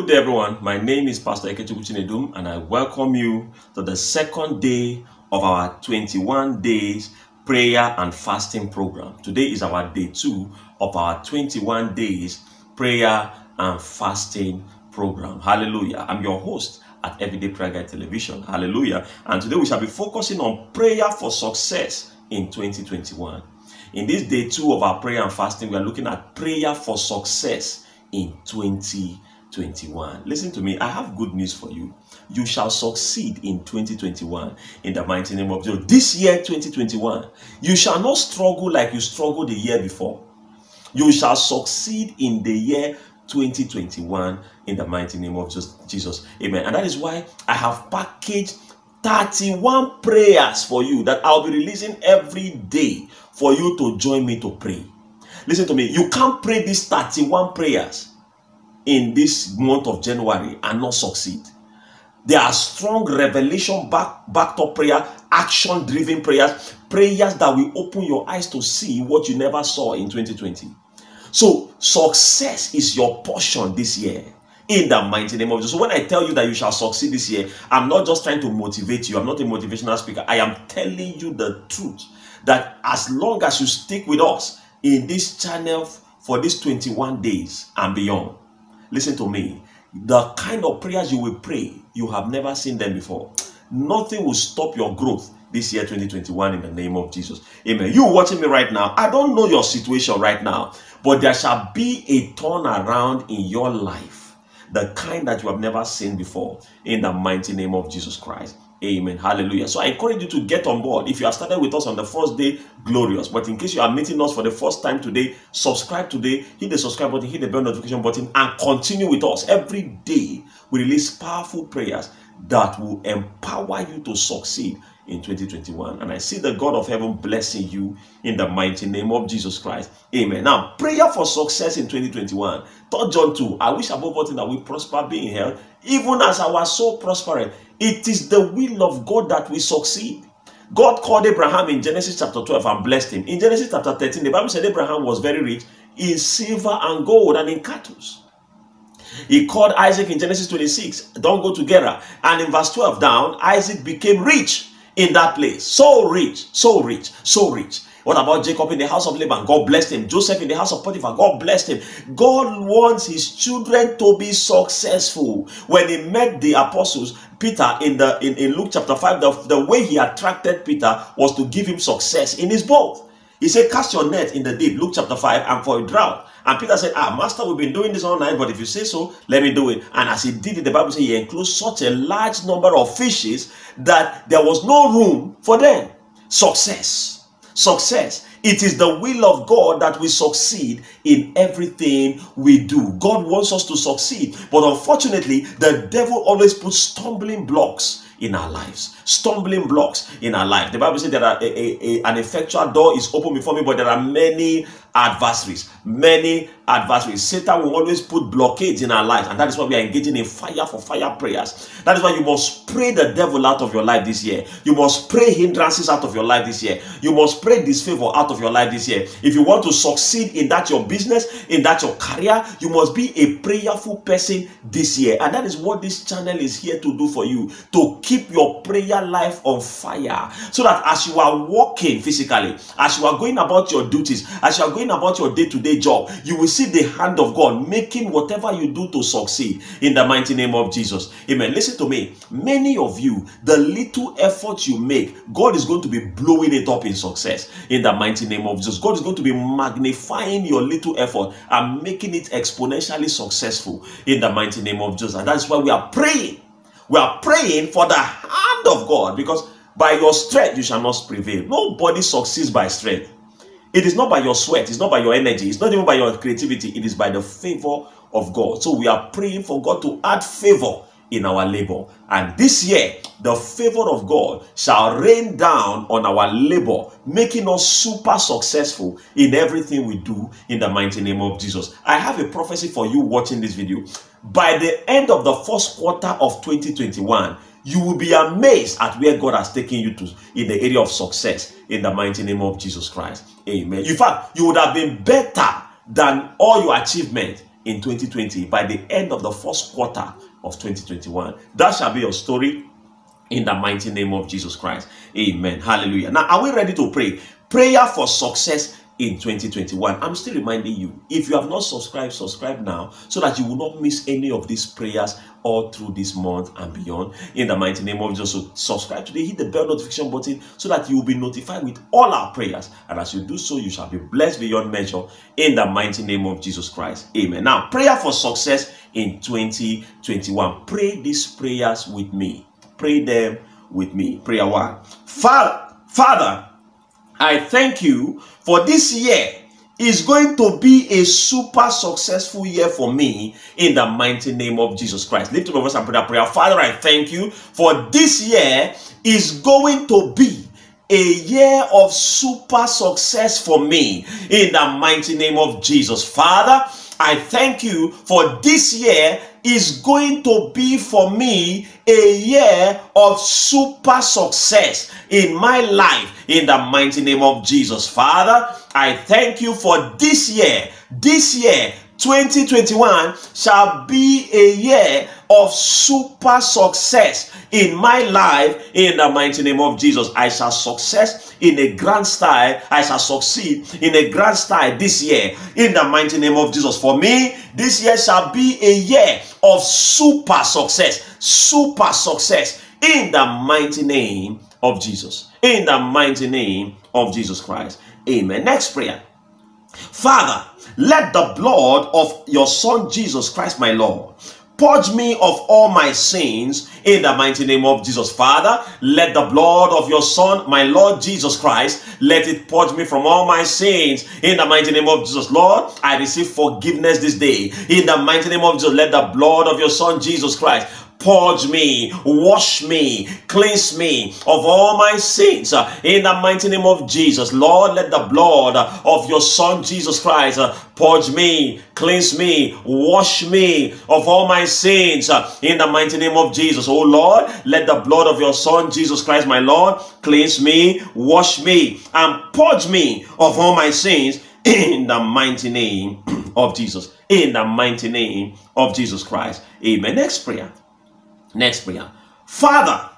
Good day, everyone. My name is Pastor Ekechukwu Chinedum, and I welcome you to the second day of our 21 days prayer and fasting program. Today is our day two of our 21 days prayer and fasting program. Hallelujah. I'm your host at Everyday Prayer Guide Television. Hallelujah. And today we shall be focusing on prayer for success in 2021. In this day two of our prayer and fasting, we are looking at prayer for success in 2021. Listen to me, I have good news for you. You shall succeed in 2021 in the mighty name of Jesus. This year, 2021, you shall not struggle like you struggled the year before. You shall succeed in the year 2021 in the mighty name of Jesus. Amen. And that is why I have packaged 31 prayers for you that I'll be releasing every day for you to join me to pray. Listen to me, you can't pray these 31 prayers in this month of January and not succeed. There are strong revelation back, backed up prayer, action driven prayers, prayers that will open your eyes to see what you never saw in 2020. So, success is your portion this year in the mighty name of Jesus. So when I tell you that you shall succeed this year, I'm not just trying to motivate you. I'm not a motivational speaker. I am telling you the truth that as long as you stick with us in this channel for these 21 days and beyond, listen to me. The kind of prayers you will pray, you have never seen them before. Nothing will stop your growth this year 2021 in the name of Jesus. Amen. You watching me right now, I don't know your situation right now, but there shall be a turnaround in your life, the kind that you have never seen before in the mighty name of Jesus Christ. Amen. Hallelujah. So I encourage you to get on board. If you have started with us on the first day, glorious. But in case you are meeting us for the first time today, subscribe today, hit the subscribe button, hit the bell notification button, and continue with us. Every day, we release powerful prayers that will empower you to succeed in 2021. And I see the God of heaven blessing you in the mighty name of Jesus Christ. Amen. Now, prayer for success in 2021. 3 John 2. I wish above all things that we prosper, being in even as our soul prospereth. It is the will of God that we succeed. God called Abraham in Genesis chapter 12 and blessed him. In Genesis chapter 13, the Bible said Abraham was very rich in silver and gold and in cattle. He called Isaac in Genesis 26, don't go together. And in verse 12 down, Isaac became rich in that place. So rich, so rich, so rich. What about Jacob in the house of Laban? God blessed him. Joseph in the house of Potiphar. God blessed him. God wants his children to be successful. When he met the apostles, Peter in the in, in Luke chapter 5, the, the way he attracted Peter was to give him success in his boat. He said, Cast your net in the deep, Luke chapter 5, and for a drought. And Peter said, Ah, Master, we've been doing this all night, but if you say so, let me do it. And as he did it, the Bible says he enclosed such a large number of fishes that there was no room for them. Success. Success. It is the will of God that we succeed in everything we do. God wants us to succeed, but unfortunately, the devil always puts stumbling blocks in our lives. Stumbling blocks in our life. The Bible says that a, a, a, an effectual door is open before me, but there are many adversaries. Many adversaries. Satan will always put blockades in our lives, and that is why we are engaging in fire for fire prayers. That is why you must pray the devil out of your life this year. You must pray hindrances out of your life this year. You must pray disfavor out of your life this year. If you want to succeed in that your business, in that your career, you must be a prayerful person this year. And that is what this channel is here to do for you to keep your prayer life on fire so that as you are walking physically, as you are going about your duties, as you are going about your day to day job, you will see the hand of God making whatever you do to succeed in the mighty name of Jesus. Amen. Listen to me. Many of you, the little effort you make, God is going to be blowing it up in success in the mighty name of Jesus. God is going to be magnifying your little effort and making it exponentially successful in the mighty name of Jesus. And that's why we are praying. We are praying for the hand of God because by your strength you shall not prevail. Nobody succeeds by strength. It is not by your sweat, it's not by your energy, it's not even by your creativity, it is by the favor of God. So we are praying for God to add favor in our labor. And this year, the favor of God shall rain down on our labor, making us super successful in everything we do in the mighty name of Jesus. I have a prophecy for you watching this video. By the end of the first quarter of 2021, you will be amazed at where God has taken you to in the area of success in the mighty name of Jesus Christ. Amen. In fact, you would have been better than all your achievements in 2020 by the end of the first quarter of 2021. That shall be your story in the mighty name of Jesus Christ. Amen. Hallelujah. Now, are we ready to pray? Prayer for success in 2021. I'm still reminding you, if you have not subscribed, subscribe now so that you will not miss any of these prayers all through this month and beyond. In the mighty name of Jesus, so subscribe today, hit the bell notification button so that you will be notified with all our prayers. And as you do so, you shall be blessed beyond measure in the mighty name of Jesus Christ. Amen. Now, prayer for success in 2021. Pray these prayers with me. Pray them with me. Prayer one. Father, Father, I thank you for this year is going to be a super successful year for me in the mighty name of Jesus Christ. Lift up your voice and pray that prayer. Father, I thank you for this year is going to be a year of super success for me in the mighty name of Jesus. Father, I thank you for this year is going to be for me a year of super success in my life in the mighty name of Jesus. Father, I thank you for this year. This year, 2021 shall be a year of super success in my life in the mighty name of Jesus. I shall success in a grand style. I shall succeed in a grand style this year in the mighty name of Jesus. For me, this year shall be a year of super success. Super success in the mighty name of Jesus. In the mighty name of Jesus Christ. Amen. Next prayer. Father, let the blood of your Son Jesus Christ, my Lord, purge me of all my sins in the mighty name of Jesus. Father, let the blood of your Son, my Lord Jesus Christ, let it purge me from all my sins in the mighty name of Jesus. Lord, I receive forgiveness this day in the mighty name of Jesus. Let the blood of your Son Jesus Christ purge me, wash me, cleanse me of all my sins in the mighty name of Jesus. Lord, let the blood of your Son Jesus Christ purge me, cleanse me, wash me of all my sins in the mighty name of Jesus. Oh Lord, let the blood of your Son Jesus Christ, my Lord, cleanse me, wash me, and purge me of all my sins in the mighty name of Jesus. In the mighty name of Jesus Christ. Amen. Next prayer. Next prayer. Father,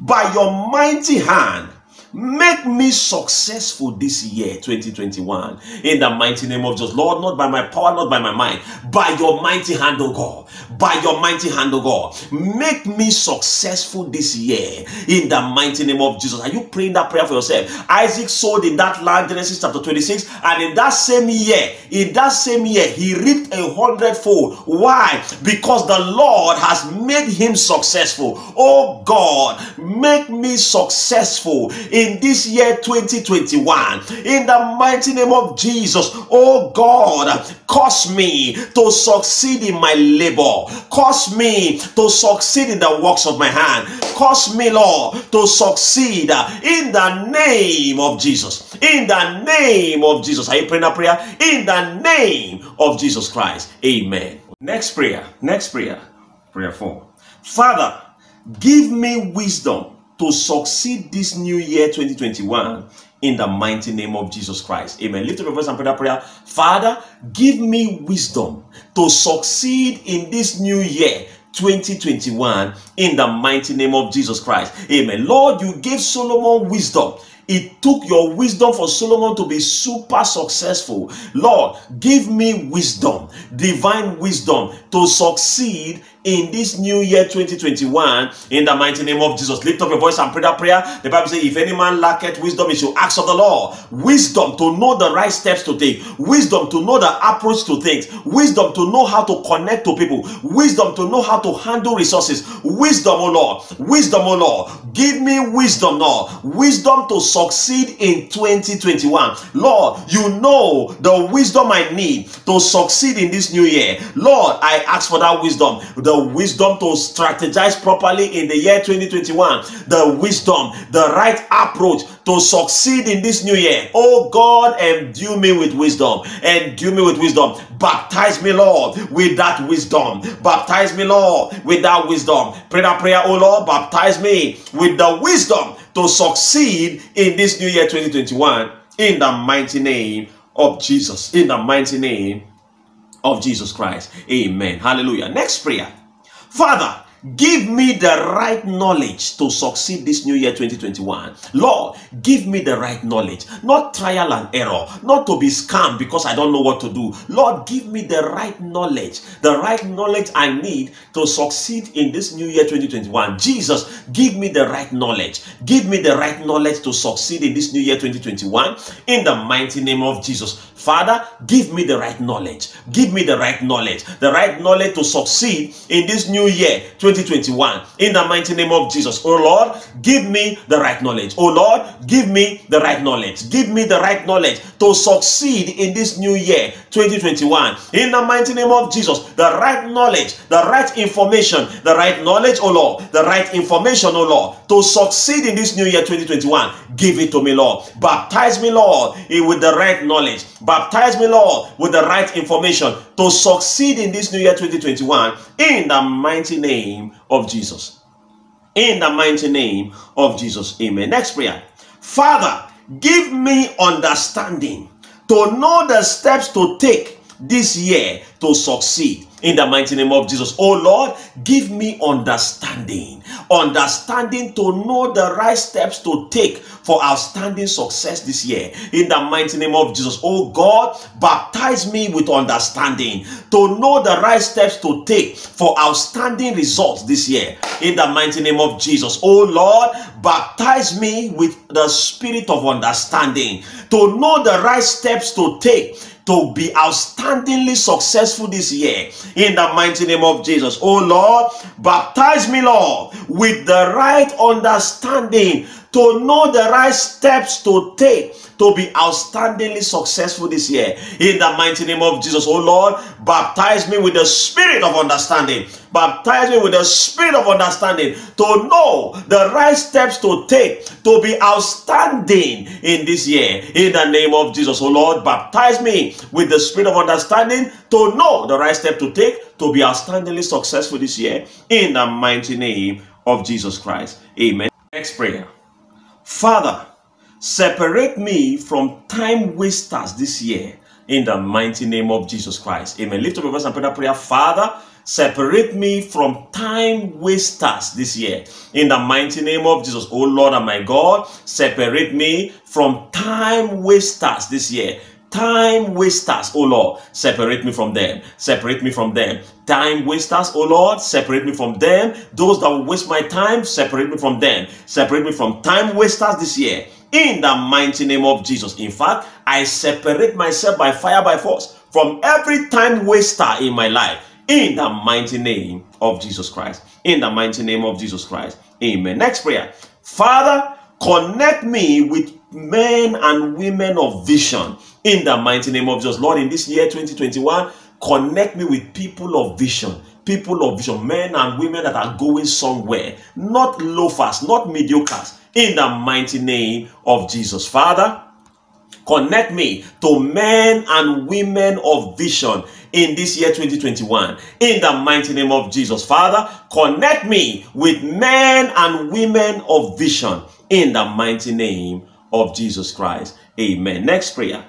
by your mighty hand, Make me successful this year, 2021. In the mighty name of Jesus. Lord, not by my power, not by my mind, by your mighty hand, oh God. By your mighty hand, oh God. Make me successful this year. In the mighty name of Jesus. Are you praying that prayer for yourself? Isaac sowed in that land, Genesis chapter 26, and in that same year, in that same year, he reaped a hundredfold. Why? Because the Lord has made him successful. Oh God, make me successful in in this year 2021 in the mighty name of Jesus. Oh God, cause me to succeed in my labor, cause me to succeed in the works of my hand, cause me, Lord, to succeed in the name of Jesus. In the name of Jesus. Are you praying that prayer? In the name of Jesus Christ. Amen. Next prayer. Next prayer. Prayer four. Father, give me wisdom to succeed this new year 2021 in the mighty name of Jesus Christ. Amen. Lift up your voice and pray that prayer. Father, give me wisdom to succeed in this new year 2021 in the mighty name of Jesus Christ. Amen. Lord, you gave Solomon wisdom it took your wisdom for Solomon to be super successful. Lord, give me wisdom, divine wisdom to succeed in this new year 2021 in the mighty name of Jesus. Lift up your voice and pray that prayer. The Bible says, If any man lacketh wisdom, he should ask of the Lord. Wisdom to know the right steps to take, wisdom to know the approach to things, wisdom to know how to connect to people, wisdom to know how to handle resources. Wisdom, oh Lord, wisdom, oh Lord. Give me wisdom, Lord. Wisdom to succeed in 2021. Lord, you know the wisdom I need to succeed in this new year. Lord, I ask for that wisdom. The wisdom to strategize properly in the year 2021. The wisdom, the right approach to succeed in this new year. Oh God, endue me with wisdom. Endue me with wisdom. Baptize me, Lord, with that wisdom. Baptize me, Lord, with that wisdom. Pray that prayer, oh Lord, baptize me with the wisdom to succeed in this new year 2021 in the mighty name of Jesus. In the mighty name of Jesus Christ. Amen. Hallelujah. Next prayer. Father, Give me the right knowledge to succeed this new year 2021. Lord, give me the right knowledge, not trial and error, not to be scammed because I don't know what to do. Lord, give me the right knowledge, the right knowledge I need to succeed in this new year 2021. Jesus, give me the right knowledge. Give me the right knowledge to succeed in this new year 2021 in the mighty name of Jesus. Father, give me the right knowledge. Give me the right knowledge, the right knowledge to succeed in this new year 2021. 2021 in the mighty name of Jesus. Oh Lord, give me the right knowledge. Oh Lord, give me the right knowledge. Give me the right knowledge to succeed in this new year 2021 in the mighty name of Jesus. The right knowledge, the right information, the right knowledge, oh Lord, the right information, oh Lord, to succeed in this new year 2021. Give it to me, Lord. Baptize me, Lord, with the right knowledge. Baptize me, Lord, with the right information to succeed in this new year 2021 in the mighty name of Jesus. In the mighty name of Jesus. Amen. Next prayer. Father, give me understanding to know the steps to take this year to succeed in the mighty name of Jesus. Oh Lord, give me understanding, understanding to know the right steps to take for outstanding success this year in the mighty name of Jesus. Oh God, baptize me with understanding to know the right steps to take for outstanding results this year in the mighty name of Jesus. Oh Lord, baptize me with the spirit of understanding to know the right steps to take to be outstandingly successful this year in the mighty name of Jesus. Oh Lord, baptize me, Lord, with the right understanding to know the right steps to take to be outstandingly successful this year. In the mighty name of Jesus, oh Lord, baptize me with the spirit of understanding. Baptize me with the spirit of understanding to know the right steps to take to be outstanding in this year. In the name of Jesus, oh Lord, baptize me with the spirit of understanding to know the right step to take to be outstandingly successful this year. In the mighty name of Jesus Christ. Amen. Next prayer. Father, separate me from time wasters this year in the mighty name of Jesus Christ. Amen. Lift up your voice and pray that prayer. Father, separate me from time wasters this year in the mighty name of Jesus. Oh Lord and my God, separate me from time wasters this year time wasters, oh Lord, separate me from them. Separate me from them. Time wasters, oh Lord, separate me from them. Those that will waste my time, separate me from them. Separate me from time wasters this year. In the mighty name of Jesus. In fact, I separate myself by fire, by force from every time waster in my life. In the mighty name of Jesus Christ. In the mighty name of Jesus Christ. Amen. Next prayer. Father, connect me with men and women of vision in the mighty name of Jesus. Lord, in this year 2021, connect me with people of vision. People of vision, men and women that are going somewhere, not loafers, not mediocres, in the mighty name of Jesus. Father, connect me to men and women of vision in this year 2021 in the mighty name of Jesus. Father, connect me with men and women of vision in the mighty name of Jesus Christ. Amen. Next prayer.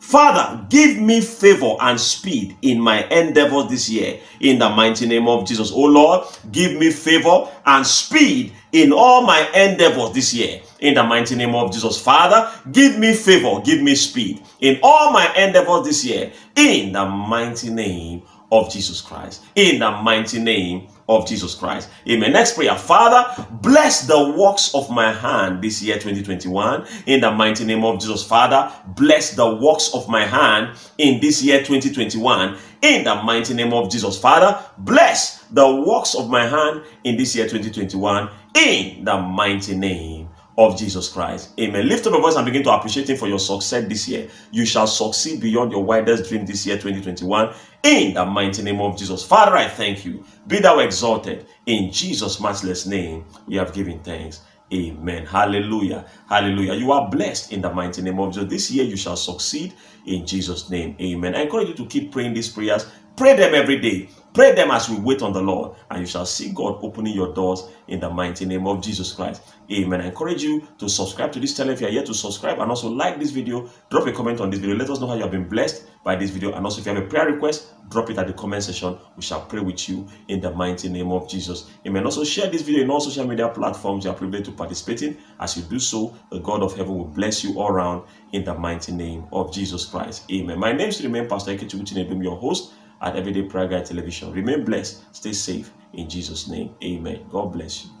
Father, give me favor and speed in my endeavors this year in the mighty name of Jesus. Oh Lord, give me favor and speed in all my endeavors this year in the mighty name of Jesus. Father, give me favor, give me speed in all my endeavors this year in the mighty name of Jesus Christ. In the mighty name of Jesus Christ. Amen. Next prayer. Father, bless the works of my hand this year 2021. In the mighty name of Jesus. Father, bless the works of my hand in this year 2021. In the mighty name of Jesus. Father, bless the works of my hand in this year 2021. In the mighty name of Jesus Christ. Amen. Lift up your voice and begin to appreciate Him for your success this year. You shall succeed beyond your wildest dream this year, 2021, in the mighty name of Jesus. Father, I thank you. Be thou exalted. In Jesus' matchless name, we have given thanks. Amen. Hallelujah. Hallelujah. You are blessed in the mighty name of Jesus. This year you shall succeed in Jesus' name. Amen. I encourage you to keep praying these prayers. Pray them every day. Pray them as we wait on the Lord, and you shall see God opening your doors in the mighty name of Jesus Christ. Amen. I encourage you to subscribe to this channel if you are yet to subscribe and also like this video. Drop a comment on this video. Let us know how you have been blessed by this video. And also, if you have a prayer request, drop it at the comment section. We shall pray with you in the mighty name of Jesus. Amen. Also, share this video in all social media platforms you are privileged to participate in. As you do so, the God of heaven will bless you all around in the mighty name of Jesus Christ. Amen. My name is remain Pastor Ikechukwu Chinedum, your host at Everyday Prayer Guide Television. Remain blessed, stay safe in Jesus' name. Amen. God bless you.